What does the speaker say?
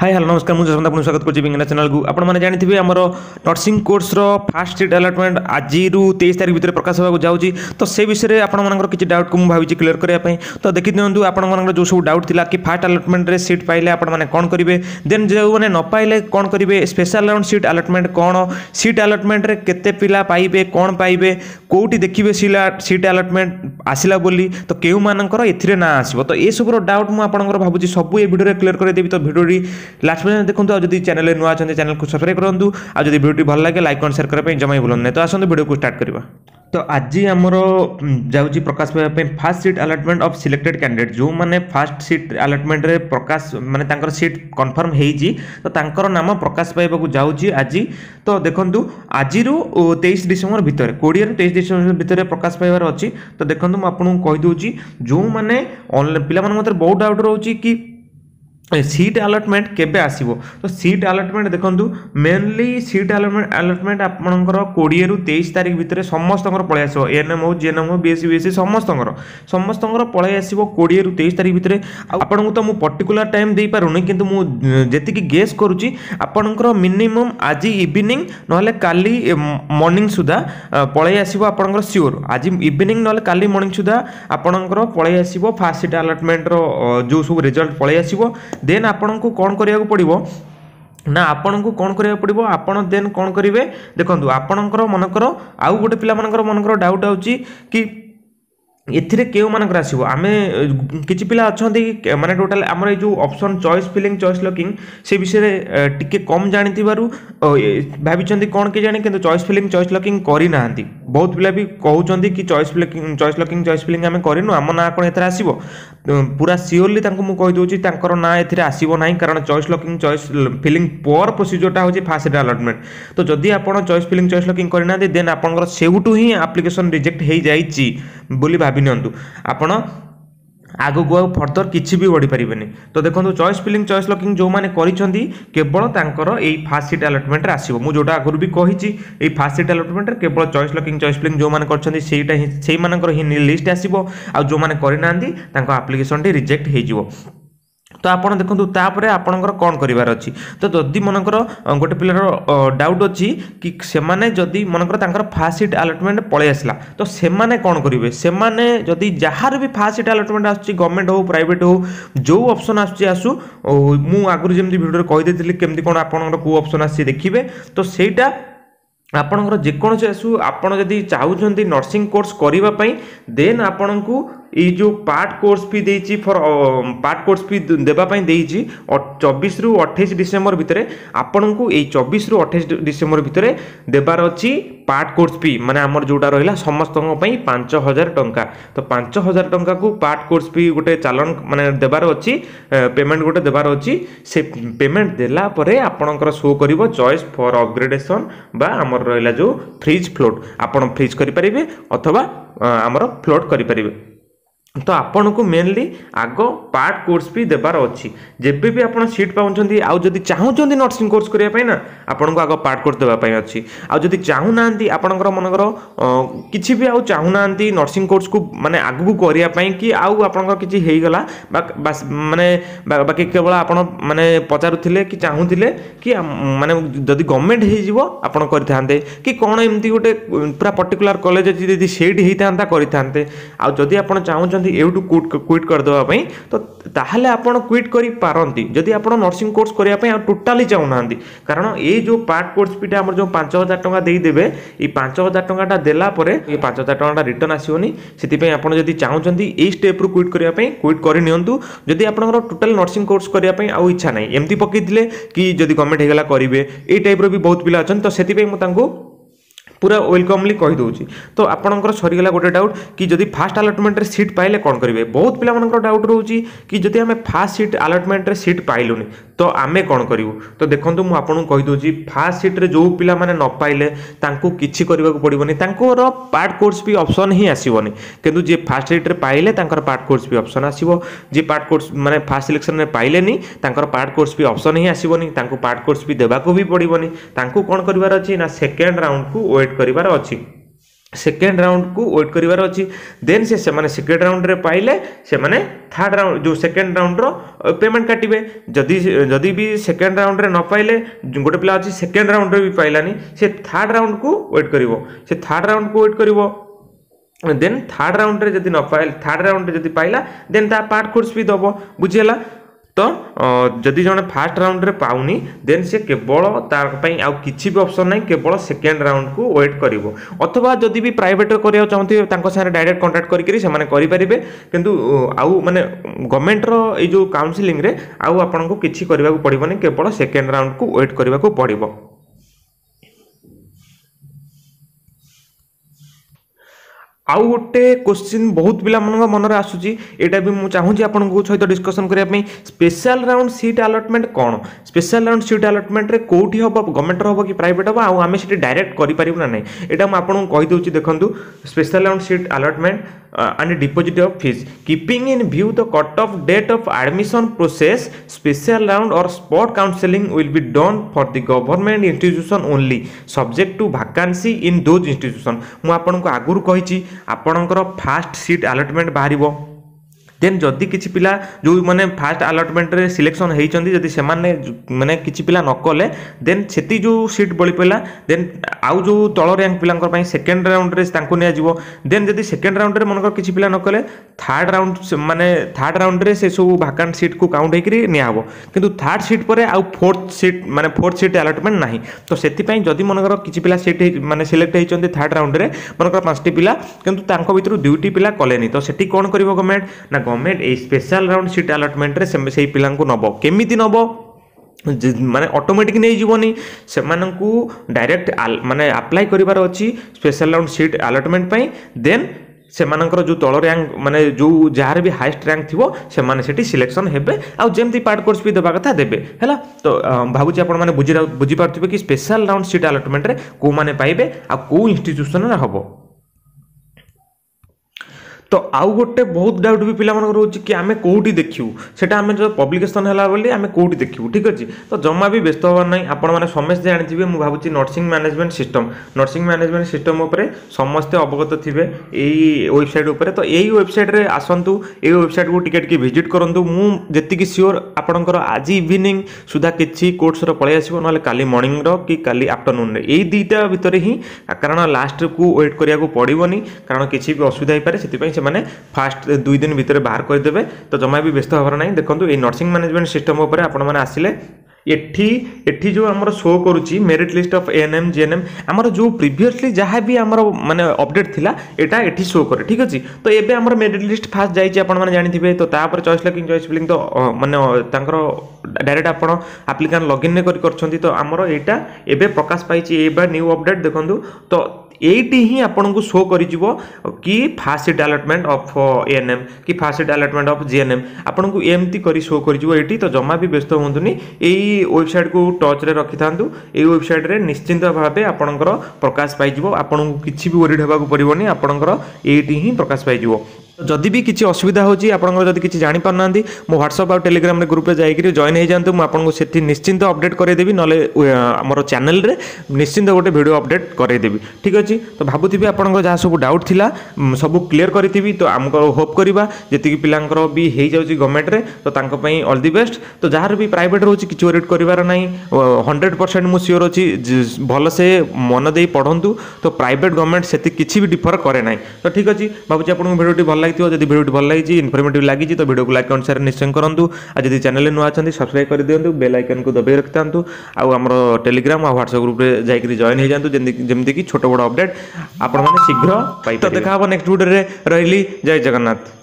hi hello नमस्कार ମୁଁ ଯଶୋବନ୍ତ ଆପଣଙ୍କୁ ସ୍ୱାଗତ କରୁଛି ବିଙ୍ଗନା ଚ୍ୟାନେଲକୁ ଆପଣମାନେ ଜାଣିଥିବେ ଆମର ନର୍ସିଂ କୋର୍ସର ଫାଷ୍ଟ ସିଟ୍ ଆଲଟମେଣ୍ଟ ଆଜିରୁ ତେଇଶ ତାରିଖ ଭିତରେ ପ୍ରକାଶ ହେବାକୁ ଯାଉଛି ତ ସେ ବିଷୟରେ ଆପଣମାନଙ୍କର କିଛି ଡାଉଟ୍କୁ ମୁଁ ଭାବିଛି କ୍ଲିୟର କରିବା ପାଇଁ ତ ଦେଖିଦିଅନ୍ତୁ ଆପଣମାନଙ୍କର ଯେଉଁ ସବୁ ଡାଉଟ୍ ଥିଲା କି ଫାଷ୍ଟ ଆଲଟମେଣ୍ଟରେ ସିଟ୍ ପାଇଲେ ଆପଣମାନେ କ'ଣ କରିବେ ଦେନ୍ ଯେଉଁମାନେ ନ ପାଇଲେ କ'ଣ କରିବେ ସ୍ପେଶାଲ ରାଉଣ୍ଡ ସିଟ୍ ଆଲଟମେଣ୍ଟ କ'ଣ ସିଟ୍ ଆଲଟମେଣ୍ଟରେ କେତେ ପିଲା ପାଇବେ କ'ଣ ପାଇବେ କେଉଁଠି ଦେଖିବେ ସିଲା ସିଟ୍ ଆଲଟମେଣ୍ଟ ଆସିଲା ବୋଲି ତ କେଉଁମାନଙ୍କର ଏଥିରେ ନାଁ ଆସିବ ତ ଏସବୁର ଡାଉଟ୍ ମୁଁ ଆପଣଙ୍କର ଭାବୁଛି ସବୁ ଏ ଭିଡ଼ିଓରେ କ୍ଲିୟର କରିଦେବି ତ ଭିଡ଼ିଓଟି ଲାଷ୍ଟ ପର୍ଯ୍ୟନ୍ତ ଦେଖନ୍ତୁ ଆଉ ଯଦି ଚ୍ୟାନେଲରେ ନୂଆ ଅଛନ୍ତି ଚ୍ୟାନେଲକୁ ସବସ୍କ୍ରାଇବ୍ କରନ୍ତୁ ଆଉ ଯଦି ଭିଡ଼ିଓଟି ଭଲ ଲାଗେ ଲାଇକ୍ କମେଣ୍ଟ ସେୟାର କରିବା ପାଇଁ ଜମା ଭୁଲନ୍ତୁ ନାହିଁ ତ ଆସନ୍ତୁ ଭିଡ଼ିଓକୁ ଷ୍ଟାର୍ଟ କରିବା ତ ଆଜି ଆମର ଯାଉଛି ପ୍ରକାଶ ପାଇବା ପାଇଁ first seat allotment of selected candidate ଯେଉଁମାନେ ଫାର୍ଷ୍ଟ ସିଟ୍ ଆଲଟମେଣ୍ଟରେ ପ୍ରକାଶ ମାନେ ତାଙ୍କର ସିଟ୍ କନଫର୍ମ ହେଇଛି ତ ତାଙ୍କର ନାମ ପ୍ରକାଶ ପାଇବାକୁ ଯାଉଛି ଆଜି ତ ଦେଖନ୍ତୁ ଆଜିରୁ ତେଇଶ ଡିସେମ୍ବର ଭିତରେ କୋଡ଼ିଏରୁ ତେଇଶ ଡିସେମ୍ବର ଭିତରେ ପ୍ରକାଶ ପାଇବାର ଅଛି ତ ଦେଖନ୍ତୁ ମୁଁ ଆପଣଙ୍କୁ କହିଦେଉଛି ଯେଉଁମାନେ ଅନଲାଇନ୍ ପିଲାମାନଙ୍କ ମଧ୍ୟରେ ବହୁତ ଡାଉଟ୍ ରହୁଛି କି সিট আলটমেন্ট কেবে আসব তো সিট আলটমেন্ট দেখুন মেনলি সিট আলটমেন্ট আলটমেন্ট আপনার কোড়িয়ে রু তেইশ তারিখ ভিতরে সমস্ত পলাই আসব এএনএম হো জিএনএম হো বিএসসি বিএসসি সমস্ত সমস্ত পলাই আসব কোড়িয়ে রু তেইশ তারিখ ভিতরে আপনার তো মু পর্টিকুলার টাইম দিয়ে কিন্তু মু যেতিকি গেস করুছি আপনার মিনিমম আজ ইভিনিং নহলে কালি মর্নিং সুদ্ধা পলাই আসব আপনার সিওর আজ ইভিনিং নহলে কালি মর্নিং সুদ্ধা আপনার পলাই আসব ফার্স্ট সিট আলটমেন্টর যে সব রেজল্ট পলাই আসব ଦେନ୍ ଆପଣଙ୍କୁ କ'ଣ କରିବାକୁ ପଡ଼ିବ ନା ଆପଣଙ୍କୁ କ'ଣ କରିବାକୁ ପଡ଼ିବ ଆପଣ ଦେନ୍ କ'ଣ କରିବେ ଦେଖନ୍ତୁ ଆପଣଙ୍କର ମନେକର ଆଉ ଗୋଟେ ପିଲାମାନଙ୍କର ମନେକର ଡାଉଟ୍ ହେଉଛି କି ଏଥିରେ କେଉଁମାନଙ୍କର ଆସିବ ଆମେ କିଛି ପିଲା ଅଛନ୍ତି ମାନେ ଟୋଟାଲ୍ ଆମର ଏଇ ଯେଉଁ option choice filling choice locking ସେ ବିଷୟରେ ଟିକେ କମ୍ ଜାଣିଥିବାରୁ ଭାବିଛନ୍ତି କ'ଣ କି ଜାଣି କିନ୍ତୁ ଚଏସ୍ ଫିଲିଂ ଚଏସ୍ ଲକିଂ କରିନାହାନ୍ତି ବହୁତ ପିଲା ବି କହୁଛନ୍ତି କି choice locking choice locking choice filling ଆମେ କରିନୁ ଆମ ନାଁ କ'ଣ ଏଥିରେ ଆସିବ ପୁରା ସିଓରଲି ତାଙ୍କୁ ମୁଁ କହିଦେଉଛି ତାଙ୍କର ନାଁ ଏଥିରେ ଆସିବ ନାହିଁ କାରଣ choice locking choice filling per ପ୍ରୋସିଜିଓରଟା ହେଉଛି ଫାଷ୍ଟ ଆଲଟମେଣ୍ଟ ତ ଯଦି ଆପଣ ଚଏସ୍ ଫିଲିଂ ଚଏସ୍ ଲକିଂ କରିନାହାନ୍ତି ଦେନ୍ ଆପଣଙ୍କର ସେଇଠୁ ହିଁ ଆପ୍ଲିକେସନ୍ ରିଜେକ୍ଟ ହେଇଯାଇଛି ବୋଲି ଭାବି ଭାବି ନିଅନ୍ତୁ ଆପଣ ଆଗକୁ ଆଉ ଫର୍ଦର କିଛି ବି ବଢ଼ିପାରିବେନି ତ ଦେଖନ୍ତୁ ଚଏସ୍ ଫିଲିଂ ଚଏସ୍ ଲକିଂ ଯେଉଁମାନେ କରିଛନ୍ତି କେବଳ ତାଙ୍କର ଏଇ ଫାଷ୍ଟ ସିଟ୍ ଆଲଟମେଣ୍ଟରେ ଆସିବ ମୁଁ ଯେଉଁଟା ଆଗରୁ ବି କହିଛି ଏଇ ଫାଷ୍ଟ ସିଟ୍ ଆଲଟମେଣ୍ଟରେ କେବଳ ଚଏସ୍ ଲକିଂ ଚଏସ୍ ଫିଲିଂ ଯେଉଁମାନେ କରିଛନ୍ତି ସେଇଟା ହିଁ ସେଇମାନଙ୍କର ହିଁ ଲିଷ୍ଟ ଆସିବ ଆଉ ଯେଉଁମାନେ କରିନାହାନ୍ତି ତାଙ୍କ ଆପ୍ଲିକେସନଟି ରିଜେକ୍ଟ ହୋଇଯିବ তো ଆପଣ ଦେଖନ୍ତୁ ତାପରେ ଆପଣଙ୍କର କ'ଣ କରିବାର ଅଛି ତ ଯଦି ମନେକର ଗୋଟେ ପିଲାର ଡାଉଟ୍ ଅଛି କି ସେମାନେ ଯଦି ମନେକର ତାଙ୍କର ଫାଷ୍ଟ ସିଟ୍ ଆଲଟମେଣ୍ଟ ପଳେଇ ଆସିଲା ତ ସେମାନେ କ'ଣ କରିବେ ସେମାନେ ଯଦି ଯାହାର ବି ଫାଷ୍ଟ ସିଟ୍ ଆଲଟମେଣ୍ଟ ଆସୁଛି ଗଭର୍ଣ୍ଣମେଣ୍ଟ ହେଉ ପ୍ରାଇଭେଟ୍ ହେଉ ଯେଉଁ ଅପସନ୍ ଆସୁଛି ଆସୁ ମୁଁ ଆଗରୁ ଯେମିତି ଭିଡ଼ିଓରେ କହିଦେଇଥିଲି କେମିତି କ'ଣ ଆପଣଙ୍କର କେଉଁ ଅପସନ୍ ଆସିଛି ଦେଖିବେ ତ ସେଇଟା ଆପଣଙ୍କର ଯେକୌଣସି ଆସୁ ଆପଣ ଯଦି ଚାହୁଁଛନ୍ତି ନର୍ସିଂ କୋର୍ସ କରିବା ପାଇଁ ଦେନ୍ ଆପଣଙ୍କୁ ଏଇ ଯେଉଁ ପାର୍ଟ କୋର୍ସ ଫି ଦେଇଛି ଫର୍ ପାର୍ଟ କୋର୍ସ ଫି ଦେବା ପାଇଁ ଦେଇଛି ଚବିଶରୁ ଅଠେଇଶ ଡିସେମ୍ବର ଭିତରେ ଆପଣଙ୍କୁ ଏଇ ଚବିଶରୁ ଅଠେଇଶ ଡିସେମ୍ବର ଭିତରେ ଦେବାର ଅଛି ପାର୍ଟ କୋର୍ସ ଫି ମାନେ ଆମର ଯେଉଁଟା ରହିଲା ସମସ୍ତଙ୍କ ପାଇଁ ପାଞ୍ଚ ହଜାର ଟଙ୍କା ତ ପାଞ୍ଚ ହଜାର ଟଙ୍କାକୁ ପାର୍ଟ କୋର୍ସ ଫି ଗୋଟେ ଚାଲଣ ମାନେ ଦେବାର ଅଛି ପେମେଣ୍ଟ ଗୋଟେ ଦେବାର ଅଛି ସେ ପେମେଣ୍ଟ ଦେଲା ପରେ ଆପଣଙ୍କର ଶୋ କରିବ ଚଏସ୍ ଫର୍ ଅପଗ୍ରେଡ଼େସନ୍ ବା ଆମର ରହିଲା ଯେଉଁ ଫ୍ରିଜ୍ ଫ୍ଲୋଟ୍ ଆପଣ ଫ୍ରିଜ୍ କରିପାରିବେ ଅଥବା ଆମର ଫ୍ଲୋଟ୍ କରିପାରିବେ ତ ଆପଣଙ୍କୁ ମେନଲି ଆଗ ପାର୍ଟ କୋର୍ସ ବି ଦେବାର ଅଛି ଯେବେ ବି ଆପଣ ସିଟ୍ ପାଉଛନ୍ତି ଆଉ ଯଦି ଚାହୁଁଛନ୍ତି ନର୍ସିଂ କୋର୍ସ କରିବା ପାଇଁ ନା ଆପଣଙ୍କୁ ଆଗ ପାର୍ଟ କୋର୍ସ ଦେବା ପାଇଁ ଅଛି ଆଉ ଯଦି ଚାହୁଁନାହାନ୍ତି ଆପଣଙ୍କର ମନେକର କିଛି ବି ଆଉ ଚାହୁଁନାହାନ୍ତି ନର୍ସିଂ କୋର୍ସକୁ ମାନେ ଆଗକୁ କରିବା ପାଇଁ କି ଆଉ ଆପଣଙ୍କର କିଛି ହେଇଗଲା ବା ମାନେ ବାକି କେବଳ ଆପଣ ମାନେ ପଚାରୁଥିଲେ କି ଚାହୁଁଥିଲେ କି ମାନେ ଯଦି ଗଭର୍ଣ୍ଣମେଣ୍ଟ ହେଇଯିବ ଆପଣ କରିଥାନ୍ତେ କି କ'ଣ ଏମିତି ଗୋଟେ ପୁରା ପର୍ଟିକୁଲାର କଲେଜ ଯଦି ସେଇଠି ହେଇଥାନ୍ତା କରିଥାନ୍ତେ ଆଉ ଯଦି ଆପଣ ଚାହୁଁଛନ୍ତି ଯଦି ଏଇଠୁ କ୍ୱିଟ୍ କରିଦେବା ପାଇଁ ତ ତାହେଲେ ଆପଣ କ୍ୱିଟ୍ କରିପାରନ୍ତି ଯଦି ଆପଣ ନର୍ସିଂ କୋର୍ସ କରିବା ପାଇଁ ଆଉ ଟୋଟାଲି ଚାହୁଁନାହାନ୍ତି କାରଣ ଏଇ ଯେଉଁ ପାର୍ଟ କୋର୍ସ ପିଟା ଆମର ଯେଉଁ ପାଞ୍ଚ ହଜାର ଟଙ୍କା ଦେଇଦେବେ ଏଇ ପାଞ୍ଚ ହଜାର ଟଙ୍କାଟା ଦେଲା ପରେ ଏ ପାଞ୍ଚ ହଜାର ଟଙ୍କାଟା ରିଟର୍ନ ଆସିବନି ସେଥିପାଇଁ ଆପଣ ଯଦି ଚାହୁଁଛନ୍ତି ଏଇ ଷ୍ଟେପ୍ରୁ କ୍ୱିଟ୍ କରିବା ପାଇଁ କ୍ୱିଟ୍ କରିନିଅନ୍ତୁ ଯଦି ଆପଣଙ୍କର ଟୋଟାଲ୍ ନର୍ସିଂ କୋର୍ସ କରିବା ପାଇଁ ଆଉ ଇଚ୍ଛା ନାହିଁ ଏମିତି ପକାଇଥିଲେ କି ଯଦି ଗଭର୍ଣ୍ଣମେଣ୍ଟ ହେଇଗଲା କରିବେ ଏଇ ଟାଇପ୍ର ବି ବହୁତ ପିଲା ଅଛନ୍ତି ତ ସେଥିପାଇଁ ମୁଁ ତାଙ୍କୁ ପୁରା ୱେଲକମ୍ଲି କହିଦେଉଛି ତ ଆପଣଙ୍କର ସରିଗଲା ଗୋଟେ ଡାଉଟ୍ କି ଯଦି ଫାଷ୍ଟ ଆଲଟମେଣ୍ଟରେ ସିଟ୍ ପାଇଲେ କ'ଣ କରିବେ ବହୁତ ପିଲାମାନଙ୍କର ଡାଉଟ୍ ରହୁଛି କି ଯଦି ଆମେ ଫାଷ୍ଟ ସିଟ୍ ଆଲଟମେଣ୍ଟରେ ସିଟ୍ ପାଇଲୁନି ତ ଆମେ କ'ଣ କରିବୁ ତ ଦେଖନ୍ତୁ ମୁଁ ଆପଣଙ୍କୁ କହିଦେଉଛି ଫାଷ୍ଟ ସିଟ୍ରେ ଯେଉଁ ପିଲାମାନେ ନ ପାଇଲେ ତାଙ୍କୁ କିଛି କରିବାକୁ ପଡ଼ିବନି ତାଙ୍କର ପାର୍ଟ କୋର୍ସ ବି ଅପସନ୍ ହିଁ ଆସିବନି କିନ୍ତୁ ଯିଏ ଫାଷ୍ଟ ସିଟ୍ରେ ପାଇଲେ ତାଙ୍କର ପାର୍ଟ କୋର୍ସ ବି ଅପସନ୍ ଆସିବ ଯିଏ ପାର୍ଟ କୋର୍ସ ମାନେ ଫାଷ୍ଟ ସିଲେକ୍ସନ୍ରେ ପାଇଲେନି ତାଙ୍କର ପାର୍ଟ କୋର୍ସ ବି ଅପସନ୍ ହିଁ ଆସିବନି ତାଙ୍କୁ ପାର୍ଟ କୋର୍ସ ବି ଦେବାକୁ ବି ପଡ଼ିବନି ତାଙ୍କୁ କ'ଣ କରିବାର ଅଛି ନା ସେକେଣ୍ଡ ରାଉଣ୍ଡକୁ वेट करार सेकेंड राउंड को वेट करार अच्छी देने सेकेंड राउंड रे पाइले से थर्ड राउंड जो सेकेंड राउंड पेमेंट काटे जदि भी सेकेंड राउंड रे न पाइले गोटे पिला अच्छे सेकेंड राउंड रे भी पाइलानी से थर्ड राउंड को वेट कर से थर्ड राउंड को वेट कर देन थर्ड राउंड रे जदि न पाइल थर्ड राउंड जब पाइला देन ता पार्ट कोर्स भी दबो बुझीला ତ ଯଦି ଜଣେ ଫାର୍ଷ୍ଟ ରାଉଣ୍ଡରେ ପାଉନି ଦେନ୍ ସେ କେବଳ ତା ପାଇଁ ଆଉ କିଛି ବି ଅପସନ୍ ନାହିଁ କେବଳ ସେକେଣ୍ଡ ରାଉଣ୍ଡକୁ ୱେଟ୍ କରିବ ଅଥବା ଯଦି ବି ପ୍ରାଇଭେଟ୍ରେ କରିବାକୁ ଚାହୁଁଥିବେ ତାଙ୍କ ସାଙ୍ଗରେ ଡାଇରେକ୍ଟ କଣ୍ଟାକ୍ଟ କରିକିରି ସେମାନେ କରିପାରିବେ କିନ୍ତୁ ଆଉ ମାନେ ଗଭର୍ଣ୍ଣମେଣ୍ଟର ଏଇ ଯେଉଁ କାଉନସିଲିଂରେ ଆଉ ଆପଣଙ୍କୁ କିଛି କରିବାକୁ ପଡ଼ିବନି କେବଳ ସେକେଣ୍ଡ ରାଉଣ୍ଡକୁ ୱେଟ୍ କରିବାକୁ ପଡ଼ିବ आउ गोटे क्वेश्चन बहुत ପିଲାମାନଙ୍କ ମନରେ ଆସୁଛି ଏଇଟା ବି ମୁଁ ଚାହୁଁଛି ଆପଣଙ୍କ ସହିତ ଡିସ୍କସନ୍ କରିବା ପାଇଁ ସ୍ପେଶାଲ ରାଉଣ୍ଡ ସିଟ୍ ଆଲଟମେଣ୍ଟ କ'ଣ ସ୍ପେଶାଲ ରାଉଣ୍ଡ ସିଟ୍ ଆଲଟମେଣ୍ଟରେ କେଉଁଠି ହେବ ଗଭର୍ଣ୍ଣମେଣ୍ଟର ହେବ କି ପ୍ରାଇଭେଟ୍ ହେବ ଆଉ ଆମେ ସେଠି ଡାଇରେକ୍ଟ କରିପାରିବୁ ନା ନାହିଁ ଏଇଟା ମୁଁ ଆପଣଙ୍କୁ କହିଦେଉଛି ଦେଖନ୍ତୁ special round seat allotment uh, and deposit of fees keeping in view the cutoff date of admission process special round or spot counseling will be done for the government institution only subject to vacancy in those institution ମୁଁ ଆପଣଙ୍କୁ ଆଗରୁ କହିଛି ଆପଣଙ୍କର first seat allotment ବାହାରିବ ଦେନ୍ ଯଦି କିଛି ପିଲା ଯେଉଁମାନେ ଫାଷ୍ଟ ଆଲଟମେଣ୍ଟରେ ସିଲେକ୍ସନ୍ ହୋଇଛନ୍ତି ଯଦି ସେମାନେ ମାନେ କିଛି ପିଲା ନ କଲେ ଦେନ୍ ସେଠି ଯେଉଁ ସିଟ୍ ବଳି ପଡ଼ିଲା ଦେନ୍ ଆଉ ଯେଉଁ ତଳ ର୍ୟାଙ୍କ ପିଲାଙ୍କ ପାଇଁ ସେକେଣ୍ଡ ରାଉଣ୍ଡରେ ତାଙ୍କୁ ନିଆଯିବ ଦେନ୍ ଯଦି ସେକେଣ୍ଡ ରାଉଣ୍ଡରେ ମନେକର କିଛି ପିଲା ନ କଲେ ଥାର୍ଡ଼ ରାଉଣ୍ଡ ମାନେ ଥାର୍ଡ଼ ରାଉଣ୍ଡରେ ସେସବୁ ଭାକାଣ୍ଟ ସିଟ୍କୁ କାଉଣ୍ଟ ହେଇକିରି ନିଆହେବ କିନ୍ତୁ ଥାର୍ଡ଼ ସିଟ୍ ପରେ ଆଉ ଫୋର୍ଥ ସିଟ୍ ମାନେ ଫୋର୍ଥ ସିଟ୍ ଆଲଟମେଣ୍ଟ ନାହିଁ ତ ସେଥିପାଇଁ ଯଦି ମନେକର କିଛି ପିଲା ସିଟ୍ ମାନେ ସିଲେକ୍ଟ ହୋଇଛନ୍ତି ଥାର୍ଡ଼ ରାଉଣ୍ଡରେ ମନେକର ପାଞ୍ଚଟି ପିଲା କିନ୍ତୁ ତାଙ୍କ ଭିତରୁ ଦୁଇଟି ପିଲା କଲେନି ତ ସେଠି କ'ଣ କରିବ ଗଭର୍ଣ୍ଣମେଣ୍ଟ ନା গভর্নমেন্ট এই স্পেশাল রাউন্ড সিট আলটমেন্টরে সেই পিলাঙ্কু নব কেমিতি নব মানে অটোমেটিক নেইযিবনি সেমানকু ডাইরেক্ট মানে আপ্লাই করিবার অছি স্পেশাল রাউন্ড সিট আলটমেন্ট পাই দেন ସେମାନଙ୍କର ଯେଉଁ ତଳ ର୍ୟାଙ୍କ ମାନେ ଯେଉଁ ଯାହାର ବି ହାଏଷ୍ଟ ର୍ୟାଙ୍କ ଥିବ ସେମାନେ ସେଠି ସିଲେକ୍ସନ୍ ହେବେ ଆଉ ଯେମିତି ପାର୍ଟ କୋର୍ସ ବି ଦେବା କଥା ଦେବେ ହେଲା ତ ଭାବୁଛି ଆପଣମାନେ ବୁଝି ବୁଝିପାରୁଥିବେ କି ସ୍ପେଶାଲ ରାଉଣ୍ଡ ସିଟ୍ ଆଲଟମେଣ୍ଟରେ କେଉଁମାନେ ପାଇବେ ଆଉ କେଉଁ ଇନଷ୍ଟିଚ୍ୟୁସନରେ ହେବ ତ ଆଉ ଗୋଟେ ବହୁତ ଡାଉଟ୍ ବି ପିଲାମାନଙ୍କର ରହୁଛି କି ଆମେ କେଉଁଠି ଦେଖିବୁ ସେଇଟା ଆମେ ଯେଉଁ ପବ୍ଲିକେସନ୍ ହେଲା ବୋଲି ଆମେ କେଉଁଠି ଦେଖିବୁ ଠିକ୍ ଅଛି ତ ଜମା ବି ବ୍ୟସ୍ତ ହେବାର ନାହିଁ ଆପଣମାନେ ସମସ୍ତେ ଜାଣିଥିବେ ମୁଁ ଭାବୁଛି nursing management system nursing management system ଉପରେ ସମସ୍ତେ ଅବଗତ ଥିବେ ଏଇ ୱେବସାଇଟ୍ ଉପରେ ତ ଏଇ ୱେବସାଇଟ୍ରେ ଆସନ୍ତୁ ଏଇ ୱେବସାଇଟ୍କୁ ଟିକେ ଟିକେ ଭିଜିଟ୍ କରନ୍ତୁ ମୁଁ ଯେତିକି ସିଓର ଆପଣଙ୍କର ଆଜି ଇଭିନିଂ ସୁଦ୍ଧା କିଛି କୋର୍ସର ପଳେଇ ଆସିବ ନହେଲେ କାଲି ମର୍ଣ୍ଣିଂର କି କାଲି ଆଫ୍ଟରନୁନ୍ରେ ଏଇ ଦୁଇଟା ଭିତରେ ହିଁ କାରଣ ଲାଷ୍ଟକୁ ୱେଟ୍ କରିବାକୁ ପଡ଼ିବନି କାରଣ କିଛି ବି ଅସୁବିଧା ହୋଇପାରେ ସେଥିପାଇଁ ସେମାନେ ଫାଷ୍ଟ ଦୁଇ ଦିନ ଭିତରେ ବାହାର କରିଦେବେ ତ ଜମା ବି ବ୍ୟସ୍ତ ହେବାର ନାହିଁ ଦେଖନ୍ତୁ ଏଇ ନର୍ସିଂ ମ୍ୟାନେଜମେଣ୍ଟ ସିଷ୍ଟମ୍ ଉପରେ ଆପଣମାନେ ଆସିଲେ ଏଠି ଏଠି ଯେଉଁ ଆମର ଶୋ କରୁଛି merit list of ANM GNM ଆମର ଯେଉଁ ପ୍ରିଭିୟସଲି ଯାହା ବି ଆମର ମାନେ ଅପଡ଼େଟ୍ ଥିଲା ଏଇଟା ଏଠି ଶୋ କରେ ଠିକ୍ ଅଛି ତ ଏବେ ଆମର ମେରିଟ୍ ଲିଷ୍ଟ ଫାଷ୍ଟ ଯାଇଛି ଆପଣମାନେ ଜାଣିଥିବେ ତ ତାପରେ ଚଏସ୍ ଲକିଂ ଚଏସ୍ ଫିଲିଂ ତ ମାନେ ତାଙ୍କର ଡାଇରେକ୍ଟ ଆପଣ ଆପ୍ଲିକାଣ୍ଟ ଲଗ୍ଇନ୍ କରି କରିଛନ୍ତି ତ ଆମର ଏଇଟା ଏବେ ପ୍ରକାଶ ପାଇଛି ଏବେ ନ୍ୟୁ ଅପଡ଼େଟ୍ ଦେଖନ୍ତୁ ତ ଏଇଟି ହିଁ ଆପଣଙ୍କୁ ଶୋ କରିଯିବ କି first seat allotment of ANM କି first seat allotment of GNM ଆପଣଙ୍କୁ ଏମିତି କରି ଶୋ କରିଯିବ ଏଇଟି ତ ଜମା ବି ବ୍ୟସ୍ତ ହୁଅନ୍ତୁନି ଏଇ ୱେବସାଇଟ୍କୁ ଟଚ୍ରେ ରଖିଥାନ୍ତୁ ଏଇ ୱେବସାଇଟ୍ରେ ନିଶ୍ଚିନ୍ତ ଭାବେ ଆପଣଙ୍କର ପ୍ରକାଶ ପାଇଯିବ ଆପଣଙ୍କୁ କିଛି ବି ୱରିଡ୍ ହେବାକୁ ପଡ଼ିବନି ଆପଣଙ୍କର ଏଇଟି ହିଁ ପ୍ରକାଶ ପାଇଯିବ ଯଦି ବି କିଛି ଅସୁବିଧା ହେଉଛି ଆପଣଙ୍କର ଯଦି କିଛି ଜାଣିପାରୁନାହାନ୍ତି ମୋ ହ୍ୱାଟ୍ସଅପ୍ ଆଉ ଟେଲିଗ୍ରାମରେ ଗ୍ରୁପ୍ରେ ଯାଇକରି ଜଏନ୍ ହେଇଯାଆନ୍ତୁ ମୁଁ ଆପଣଙ୍କୁ ସେଠି ନିଶ୍ଚିନ୍ତ ଅପଡ଼େଟ୍ କରାଇଦେବି ନହେଲେ ଆମର ଚ୍ୟାନେଲ୍ରେ ନିଶ୍ଚିନ୍ତ ଗୋଟେ ଭିଡ଼ିଓ ଅପଡ଼େଟ୍ କରାଇଦେବି ଠିକ୍ ଅଛି ତ ଭାବୁଥିବି ଆପଣଙ୍କର ଯାହା ସବୁ ଡାଉଟ୍ ଥିଲା ସବୁ କ୍ଲିଅର୍ କରିଥିବି ତ ଆମକୁ ହୋପ୍ କରିବା ଯେତିକି ପିଲାଙ୍କର ବି ହେଇଯାଉଛି ଗଭର୍ଣ୍ଣମେଣ୍ଟରେ ତ ତାଙ୍କ ପାଇଁ ଅଲ୍ ଦି ବେଷ୍ଟ ତ ଯାହାର ବି ପ୍ରାଇଭେଟ୍ ରହୁଛି କିଛି ୱେଟ୍ କରିବାର ନାହିଁ ହଣ୍ଡ୍ରେଡ଼ ପରସେଣ୍ଟ ମୁଁ ସିଓର୍ ଅଛି ଭଲସେ ମନ ଦେଇ ପଢ଼ନ୍ତୁ ତ ପ୍ରାଇଭେଟ୍ ଗଭର୍ଣ୍ଣମେଣ୍ଟ ସେତିକି କିଛି ବି ଡିଫର୍ କରେ ନାହିଁ ତ ଠିକ୍ ଅଛି ଭାବୁଛି ଆପଣଙ୍କୁ ଭିଡ଼ିଓଟି ଭଲ लगी जब भिडियो भल लगी इनफर्मेटिव लगी तो भिडियो को लाइक अनुसार निश्चय करूँ आज जब चैनल में नुआ अच्छा सब्सक्राइब कर दिखाँ बेल आइकन को दबाई रखता आम टेलीग्राम आ ह्वाट्सअप ग्रुप जाकर जॉन होती जमीक छोट बड़ अपडेट आपने शीघ्र देखा नेक्स्ट भिडियो रही जय जगन्नाथ